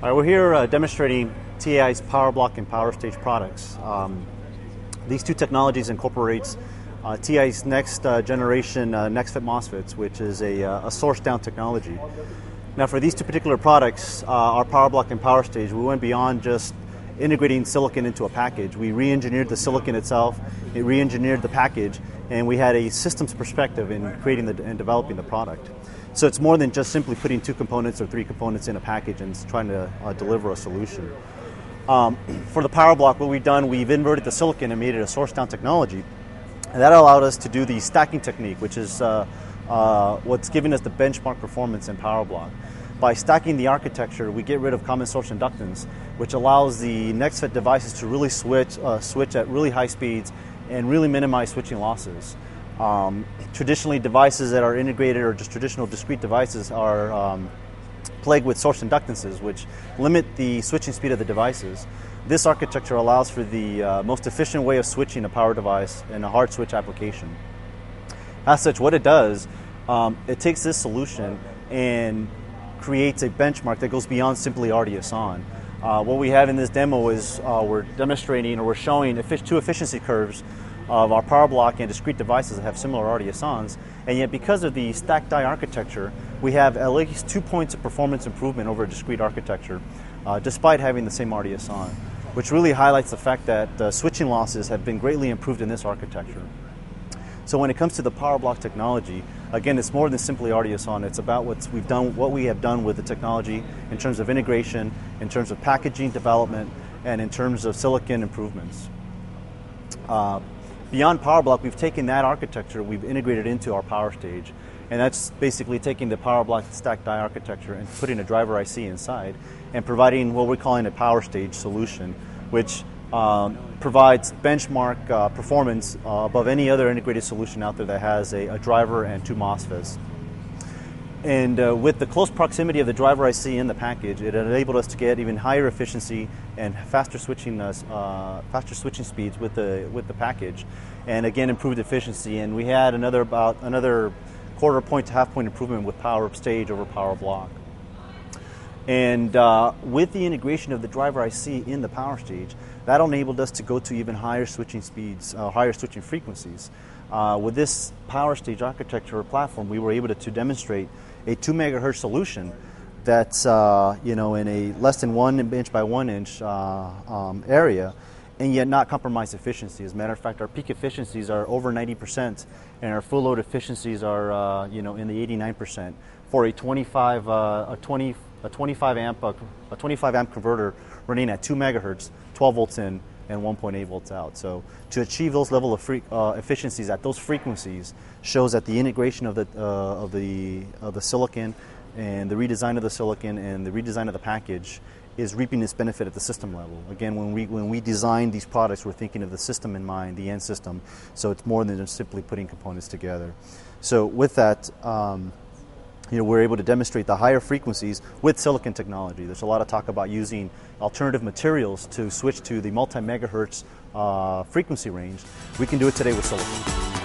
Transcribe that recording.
All right, we're here uh, demonstrating TI's PowerBlock and PowerStage products. Um, these two technologies incorporates uh, TI's next uh, generation uh, NexFET MOSFETs, which is a, uh, a, source down technology. Now, for these two particular products, uh, our PowerBlock and PowerStage, we went beyond just integrating silicon into a package. We re-engineered the silicon itself, it re-engineered the package, and we had a systems perspective in creating the, and developing the product. So it's more than just simply putting two components or three components in a package and trying to uh, deliver a solution. Um, for the power block, what we've done, we've inverted the silicon and made it a source down technology. And that allowed us to do the stacking technique, which is uh, uh, what's giving us the benchmark performance in power block. By stacking the architecture, we get rid of common source inductance, which allows the NexFET devices to really switch, uh, switch at really high speeds and really minimize switching losses. Um, traditionally, devices that are integrated or just traditional discrete devices are um, plagued with source inductances, which limit the switching speed of the devices. This architecture allows for the uh, most efficient way of switching a power device in a hard switch application. As such, what it does, um, it takes this solution and creates a benchmark that goes beyond simply RDS on. Uh, what we have in this demo is uh, we're demonstrating or we're showing two efficiency curves of our power block and discrete devices that have similar RDS-ons, and yet because of the stacked die architecture, we have at least two points of performance improvement over a discrete architecture, uh, despite having the same RDS-on, which really highlights the fact that uh, switching losses have been greatly improved in this architecture. So when it comes to the power block technology, again, it's more than simply RDS-on. It's about what we've done, what we have done with the technology in terms of integration, in terms of packaging development, and in terms of silicon improvements. Uh, Beyond PowerBlock, we've taken that architecture, we've integrated into our power stage. And that's basically taking the PowerBlock stack die architecture and putting a driver IC inside and providing what we're calling a power stage solution, which um, provides benchmark uh, performance uh, above any other integrated solution out there that has a, a driver and two MOSFETs. And uh, with the close proximity of the driver IC in the package, it enabled us to get even higher efficiency and faster switching, uh, uh, faster switching speeds with the with the package, and again improved efficiency. And we had another about another quarter point to half point improvement with Power Stage over PowerBlock. And uh, with the integration of the driver IC in the power stage, that enabled us to go to even higher switching speeds, uh, higher switching frequencies. Uh, with this power stage architecture or platform, we were able to, to demonstrate a two megahertz solution that's uh, you know in a less than one inch by one inch uh, um, area, and yet not compromise efficiency. As a matter of fact, our peak efficiencies are over 90%, and our full load efficiencies are uh, you know in the 89% for a 25 uh, a 20 a 25 amp a 25 amp converter running at two megahertz, 12 volts in and 1.8 volts out. So to achieve those level of free, uh, efficiencies at those frequencies shows that the integration of the, uh, of, the, of the silicon and the redesign of the silicon and the redesign of the package is reaping its benefit at the system level. Again, when we, when we design these products, we're thinking of the system in mind, the end system. So it's more than just simply putting components together. So with that, um, you know, we're able to demonstrate the higher frequencies with silicon technology. There's a lot of talk about using alternative materials to switch to the multi megahertz uh, frequency range. We can do it today with silicon.